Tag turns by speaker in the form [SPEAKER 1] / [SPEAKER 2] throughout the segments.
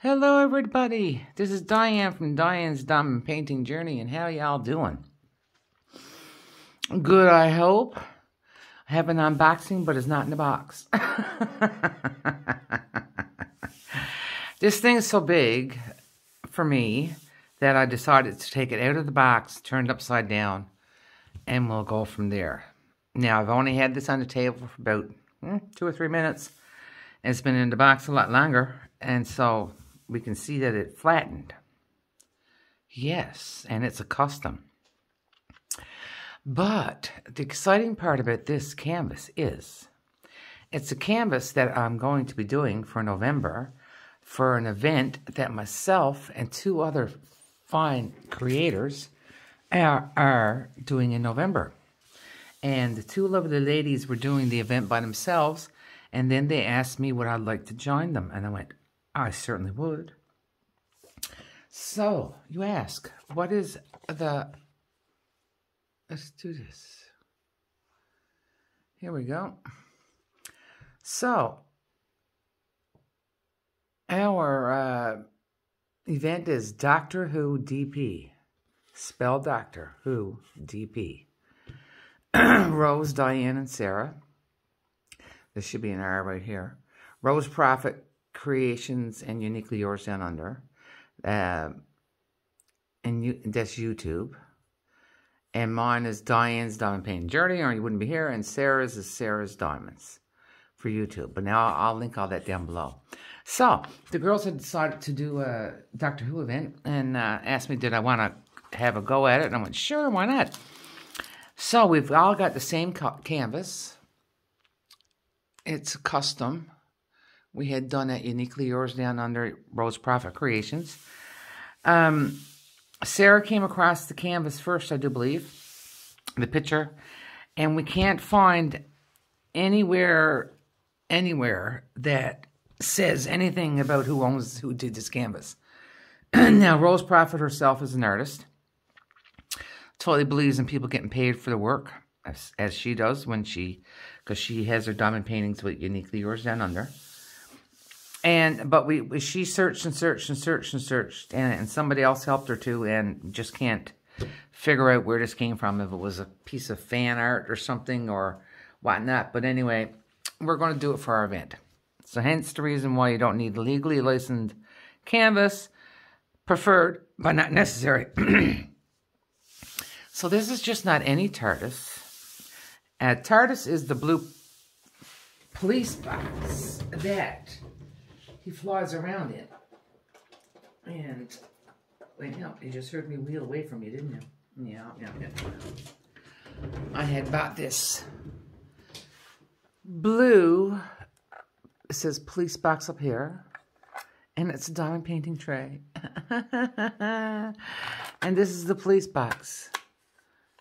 [SPEAKER 1] Hello, everybody. This is Diane from Diane's Diamond Painting Journey, and how y'all doing? Good, I hope. I have an unboxing, but it's not in the box. this thing is so big for me that I decided to take it out of the box, turn it upside down, and we'll go from there. Now, I've only had this on the table for about hmm, two or three minutes. It's been in the box a lot longer, and so we can see that it flattened. Yes, and it's a custom. But the exciting part about this canvas is it's a canvas that I'm going to be doing for November for an event that myself and two other fine creators are, are doing in November. And the two lovely ladies were doing the event by themselves, and then they asked me would I like to join them. And I went, I certainly would. So, you ask, what is the... Let's do this. Here we go. So, our uh, event is Doctor Who DP. Spell Doctor Who DP. Rose, Diane, and Sarah. This should be an R right here. Rose Proffitt Creations and Uniquely Yours Down Under. Uh, and you, that's YouTube. And mine is Diane's Diamond Painting Journey, or you wouldn't be here. And Sarah's is Sarah's Diamonds for YouTube. But now I'll link all that down below. So, the girls had decided to do a Doctor Who event and uh, asked me, did I want to have a go at it? And I went, sure, why not? So, we've all got the same canvas. It's custom. We had done it uniquely yours down under Rose Proffitt Creations. Um, Sarah came across the canvas first, I do believe, the picture, and we can't find anywhere, anywhere that says anything about who owns, who did this canvas. now, Rose Proffitt herself is an artist. Totally believes in people getting paid for the work, as, as she does when she, because she has her diamond paintings with Uniquely Yours Down Under. And, but we, she searched and searched and searched and searched, and, and somebody else helped her too, and just can't figure out where this came from, if it was a piece of fan art or something or whatnot. But anyway, we're going to do it for our event. So hence the reason why you don't need legally licensed canvas, preferred, but not necessary. so this is just not any TARDIS. Uh, TARDIS is the blue police box that he flies around it. And, wait, no, you just heard me wheel away from you, didn't you? Yeah, yeah, yeah. I had bought this blue it says police box up here. And it's a diamond painting tray. and this is the police box.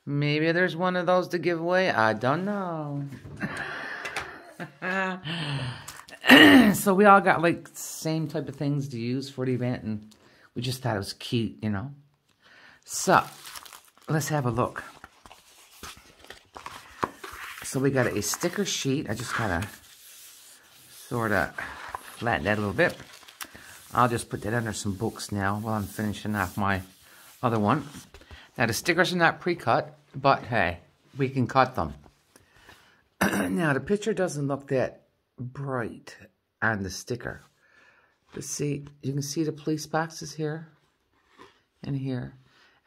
[SPEAKER 1] Maybe there's one of those to give away. I don't know. so we all got like same type of things to use for the event. And we just thought it was cute, you know. So, let's have a look. So we got a sticker sheet. I just kind of sort of flatten that a little bit. I'll just put that under some books now while I'm finishing off my other one. Now the stickers are not pre-cut, but hey, we can cut them. now the picture doesn't look that bright and the sticker. But see, you can see the police boxes here and here,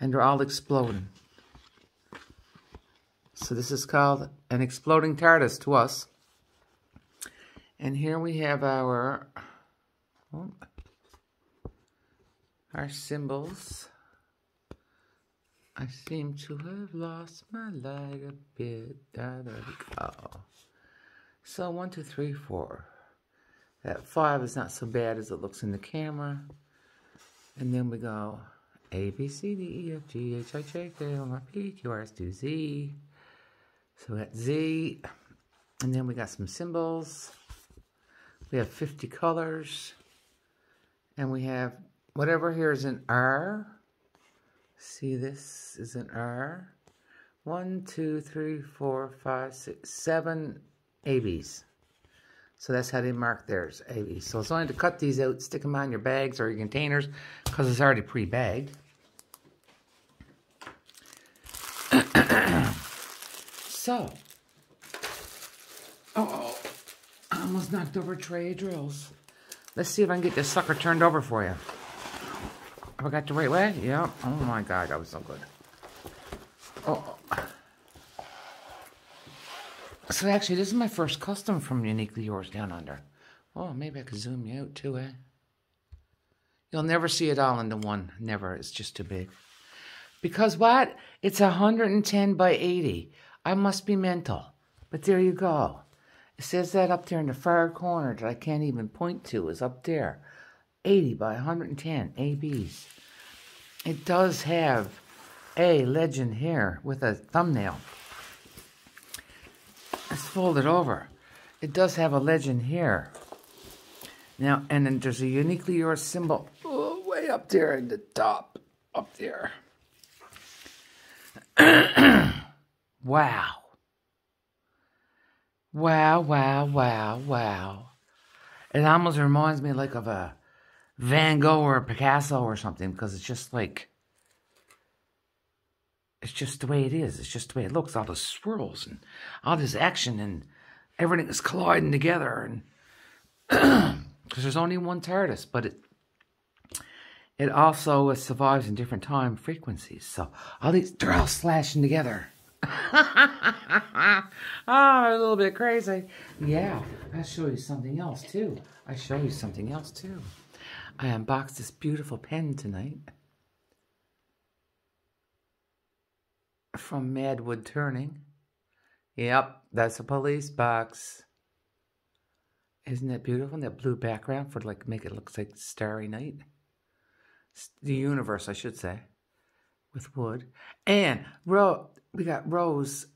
[SPEAKER 1] and they're all exploding. So this is called an exploding TARDIS to us. And here we have our, oh, our symbols. I seem to have lost my light a bit. Da, da, da. Oh. So one, two, three, four. That five is not so bad as it looks in the camera. And then we go A, B, C, D, E, F, G, H, I, J, K, L, M, P, Q, R, S, T, Z. So that's Z. And then we got some symbols. We have 50 colors. And we have whatever here is an R. See, this is an R. One, two, three, four, five, six, seven ABs. So that's how they mark theirs, AB. So it's only to cut these out, stick them on your bags or your containers because it's already pre-bagged. so, oh, I almost knocked over tray drills. Let's see if I can get this sucker turned over for you. Have I got the right way? Yeah. Oh my God, that was so good. Oh. So actually, this is my first custom from Uniquely Yours Down Under. Oh, maybe I could zoom you out too, eh? You'll never see it all into one. Never. It's just too big. Because what? It's 110 by 80. I must be mental. But there you go. It says that up there in the far corner that I can't even point to is up there. 80 by 110 ABs. It does have a legend here with a thumbnail. Let's fold it over. It does have a legend here. Now, and then there's a uniquely yours symbol oh, way up there in the top, up there. wow. Wow, wow, wow, wow. It almost reminds me like of a Van Gogh or Picasso or something because it's just like it's just the way it is. It's just the way it looks. All the swirls and all this action and everything is colliding together. And because there's only one TARDIS, but it it also survives in different time frequencies. So all these they're all slashing together. oh, a little bit crazy. Yeah, I'll show you something else too. I show you something else too. I unboxed this beautiful pen tonight. From Madwood Turning. Yep, that's a police box. Isn't that beautiful? And that blue background for like make it look like starry night. The universe, I should say, with wood. And ro we got rose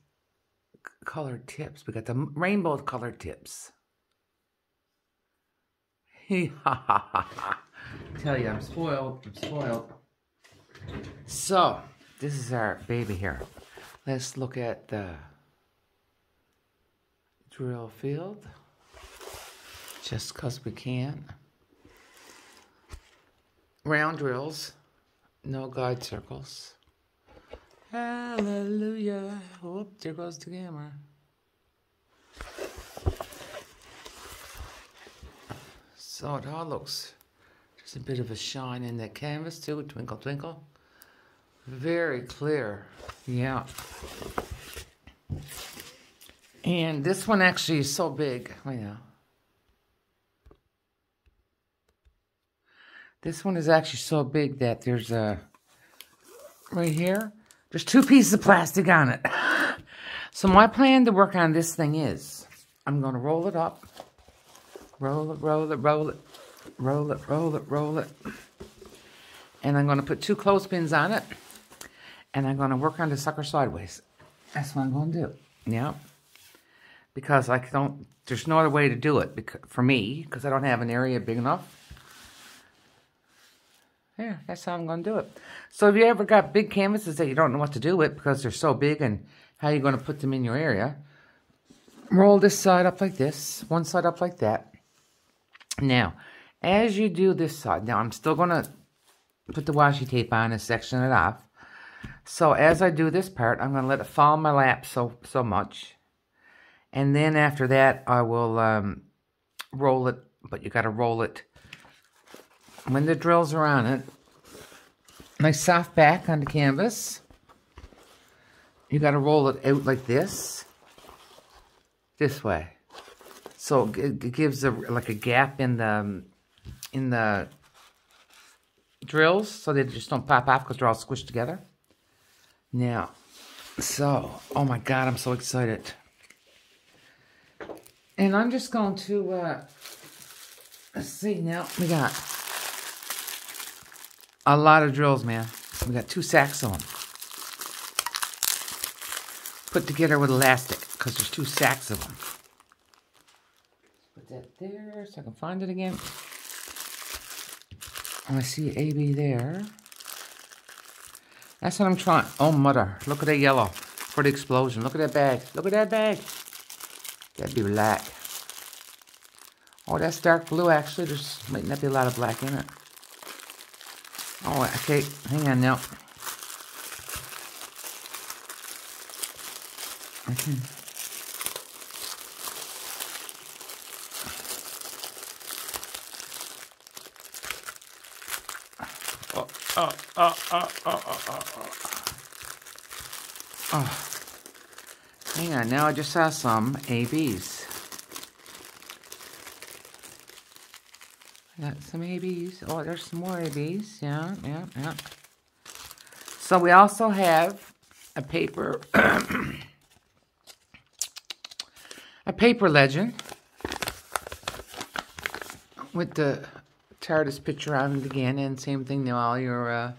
[SPEAKER 1] colored tips. We got the rainbow colored tips. Tell you, I'm spoiled. I'm spoiled. So, this is our baby here. Let's look at the drill field, just because we can. Round drills, no guide circles. Hallelujah. Whoop, there goes the camera. So it all looks, there's a bit of a shine in that canvas too, twinkle twinkle. Very clear. Yeah. And this one actually is so big. Oh, I know. This one is actually so big that there's a, right here, there's two pieces of plastic on it. So my plan to work on this thing is, I'm going to roll it up, roll it, roll it, roll it, roll it, roll it, roll it. And I'm going to put two clothespins on it and I'm going to work on the sucker sideways. That's what I'm going to do. Yeah. Because I don't, there's no other way to do it because, for me, because I don't have an area big enough. Yeah, that's how I'm going to do it. So if you ever got big canvases that you don't know what to do with because they're so big and how you're going to put them in your area, roll this side up like this, one side up like that. Now, as you do this side, now I'm still going to put the washi tape on and section it off. So as I do this part, I'm going to let it fall in my lap so, so much. And then after that, I will um, roll it, but you got to roll it when the drills are on it. Nice soft back on the canvas. You got to roll it out like this. This way. So it, gives a, like a gap in the in the drills so they just don't pop off because they're all squished together. Now, so, oh my God, I'm so excited. And I'm just going to, uh, let's see now, we got a lot of drills, man. We got two sacks of them. Put together with elastic, because there's two sacks of them. Put that there so I can find it again. I see AB there. That's what I'm trying. Oh, mother. Look at that yellow for the explosion. Look at that bag. Look at that bag. That'd be black. Oh, that's dark blue, actually. There's might not be a lot of black in it. Oh, okay. Hang on now. Okay. Oh, oh, oh, oh, oh, oh, oh. Hang on, now I just saw some ABs. I got some ABs. Oh, there's some more ABs. Yeah, yeah, yeah. So we also have a paper, a paper legend with the TARDIS picture on it again, and same thing now, all your uh,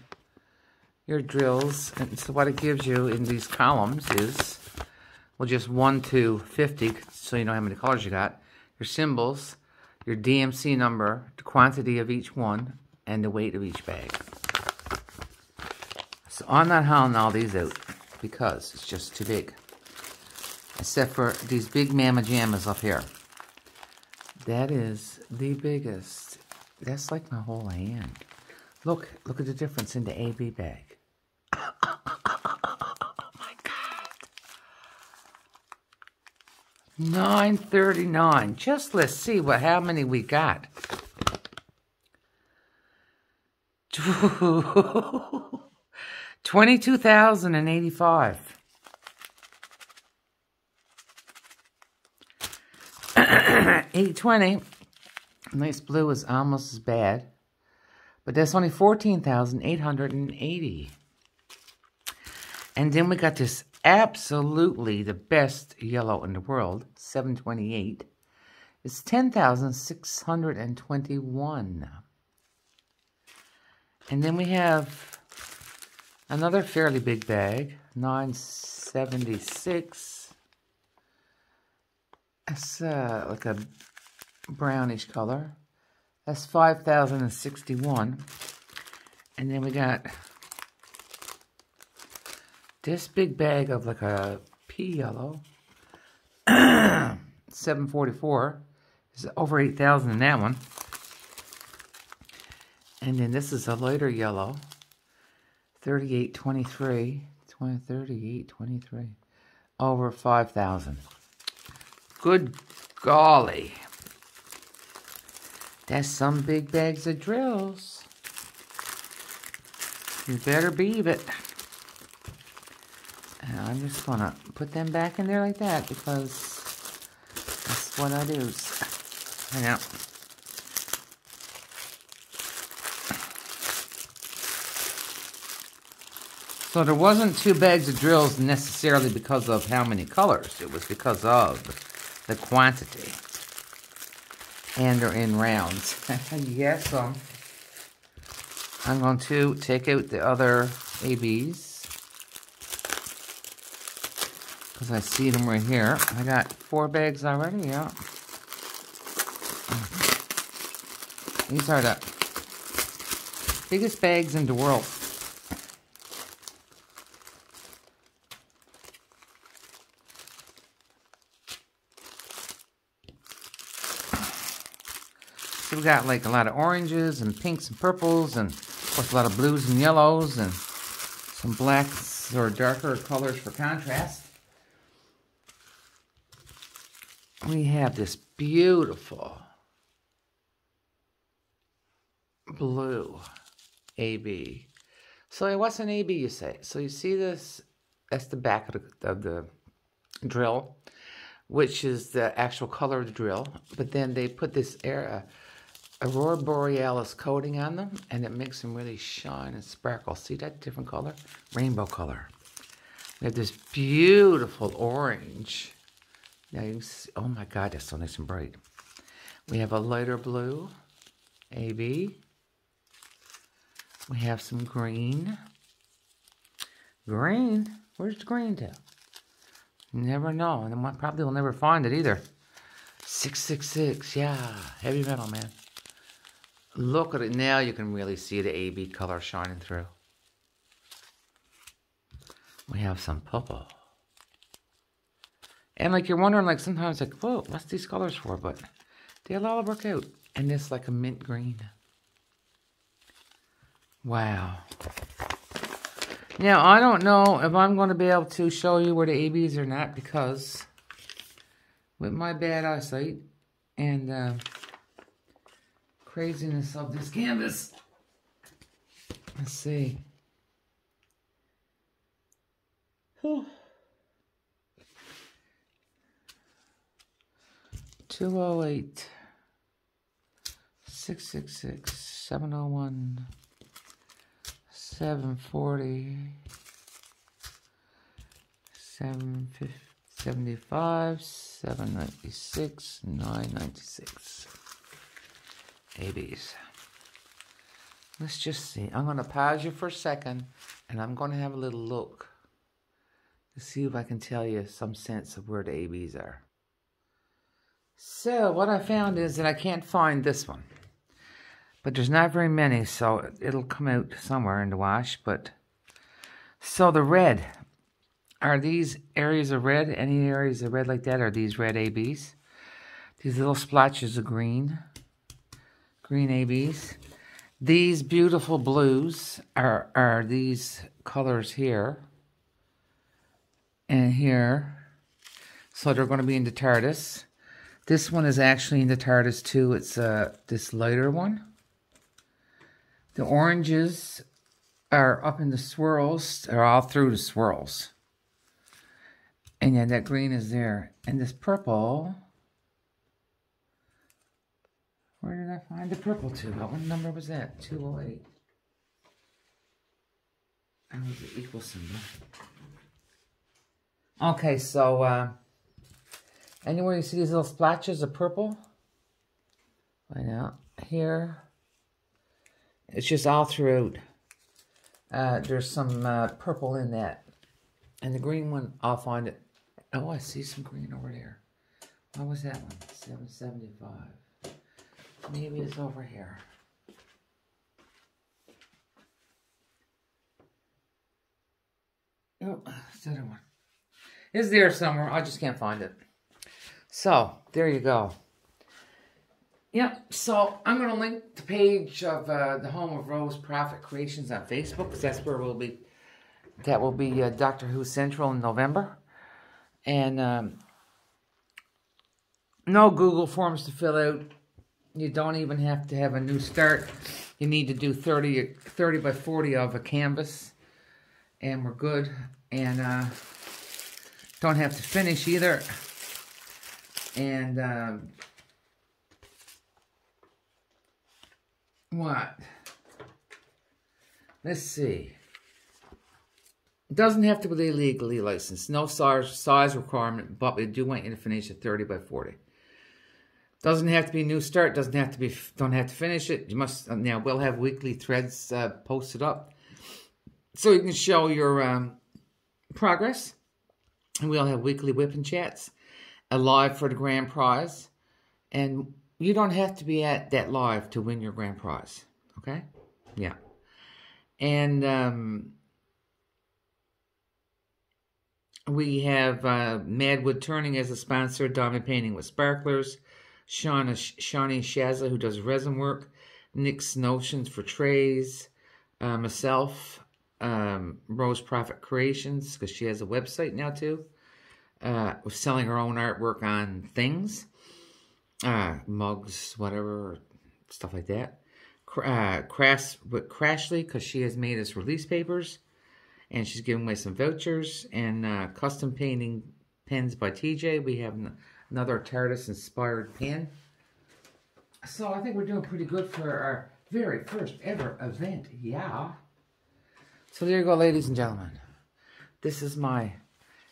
[SPEAKER 1] your drills. And so what it gives you in these columns is, well, just 1 to 50, so you know how many colors you got, your symbols, your DMC number, the quantity of each one, and the weight of each bag. So I'm not hauling all these out because it's just too big. Except for these big Mama Jammas up here. That is the biggest. That's like my whole hand. Look, look at the difference in the AB bag. oh my God. 939. Just let's see what how many we got. Twenty-two thousand and eighty-five. Eight twenty. Nice blue is almost as bad. But that's only 14,880. And then we got this absolutely the best yellow in the world, 728. It's 10,621. And then we have another fairly big bag, 976. It's uh, like a brownish color. That's 5,061. And then we got this big bag of like a pea yellow. 744. Is over 8,000 in that one. And then this is a lighter yellow. 3823. 20, 3823. Over 5,000. Good golly. That's some big bags of drills. You better beat it. I'm just to put them back in there like that because that's what I do. Hang out. So there wasn't two bags of drills necessarily because of how many colors. It was because of the quantity and they're in rounds. yes, um, I'm going to take out the other ABs because I see them right here. I got four bags already, yeah. These are the biggest bags in the world. So we got like a lot of oranges and pinks and purples and of course a lot of blues and yellows and some blacks or darker colors for contrast. We have this beautiful blue AB. So what's an AB you say? So you see this, that's the back of the, of the drill, which is the actual color of the drill. But then they put this air, uh, Aurora Borealis coating on them, and it makes them really shine and sparkle. See that different color? Rainbow color. We have this beautiful orange. Now you see, oh my God, that's so nice and bright. We have a lighter blue, AB. We have some green. Green? Where's the green to? Never know, and I probably will never find it either. 666, yeah, heavy metal, man. Look at it now, you can really see the AB color shining through. We have some purple. And like you're wondering, like sometimes like, whoa, what's these colors for? But They'll all work out. And this like a mint green. Wow. Now, I don't know if I'm going to be able to show you where the ABs are not because with my bad eyesight and uh, craziness of this canvas, let's see. Oh Oh eight six six six seven oh one seven forty seven seventy five seven ninety six nine ninety six ABs. Let's just see. I'm gonna pause you for a second and I'm gonna have a little look to see if I can tell you some sense of where the ABs are. So what I found is that I can't find this one. But there's not very many, so it'll come out somewhere in the wash. But So the red, are these areas of red? Any areas of red like that? Are these red ABs? These little splotches of green, green ABs. These beautiful blues are, are these colors here and here. So they're going to be in the TARDIS. This one is actually in the TARDIS too. It's uh, this lighter one. The oranges are up in the swirls, are all through the swirls. And yeah, that green is there. And this purple, where did I find the purple to? What number was that? 208. That was the equal symbol. Okay, so uh, anywhere you see these little splashes of purple, right now, here, it's just all throughout. Uh, there's some uh, purple in that. And the green one, I'll find it. Oh, I see some green over there. What was that one? 775. Maybe it's over here. Oh, it's the other one. It's there somewhere. I just can't find it. So, there you go. Yep, so I'm going to link the page of uh, the home of Rose Proffitt Creations on Facebook because that's where we'll be. That will be uh, Doctor Who Central in November. And um, no Google forms to fill out. You don't even have to have a new start. You need to do 30, 30 by 40 of a canvas. And we're good. And uh, don't have to finish either. And um, what? Let's see. It doesn't have to be legally licensed. No size, size requirement, but we do want you to finish at 30 by 40. Doesn't have to be new start. Doesn't have to be. Don't have to finish it. You must now. We'll have weekly threads uh, posted up, so you can show your um, progress and we'll have weekly whipping chats, a live for the grand prize, and you don't have to be at that live to win your grand prize. Okay? Yeah. And um, we have uh, Madwood Turning as a sponsor, Diamond Painting with Sparklers, Shauna, Shawnee Shazza, who does resin work, Nick's Notions for Trays, uh, myself, um, Rose Proffitt Creations because she has a website now too. Uh, was selling her own artwork on things, uh, mugs, whatever, stuff like that. Uh, Crash with Crashly because she has made us release papers, and she's giving away some vouchers and uh, custom painting pens by TJ. We have another TARDIS inspired pen. So I think we're doing pretty good for our very first ever event. Yeah. So there you go, ladies and gentlemen. This is my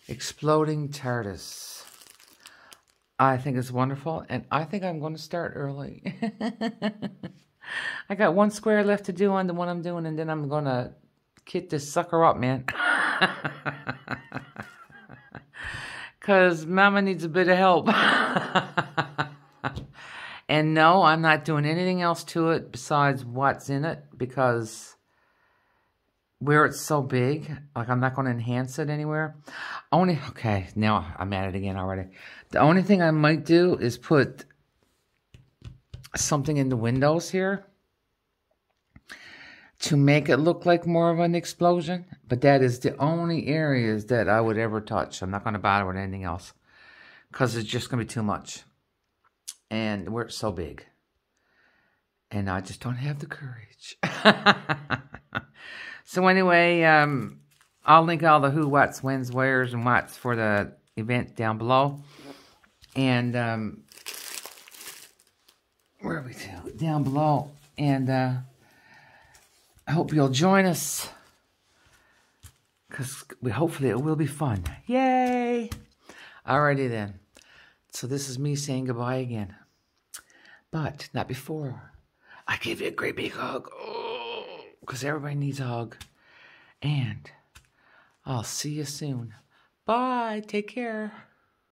[SPEAKER 1] exploding TARDIS. I think it's wonderful, and I think I'm going to start early. I got one square left to do on the one I'm doing, and then I'm going to kit this sucker up, man. Because Mama needs a bit of help. and no, I'm not doing anything else to it besides what's in it, because where it's so big, like I'm not going to enhance it anywhere. Only, okay, now I'm at it again already. The only thing I might do is put something in the windows here to make it look like more of an explosion. But that is the only areas that I would ever touch. I'm not going to bother with anything else because it's just going to be too much. And we're so big. And I just don't have the courage. so anyway, um, I'll link all the who, whats, whens, wheres, and whats for the event down below. And um, where are we to? Down below. And uh, I hope you'll join us. Because we hopefully it will be fun. Yay! Alrighty then. So this is me saying goodbye again. But not before. I give you a great big hug. Because everybody needs a hug. And I'll see you soon. Bye. Take care.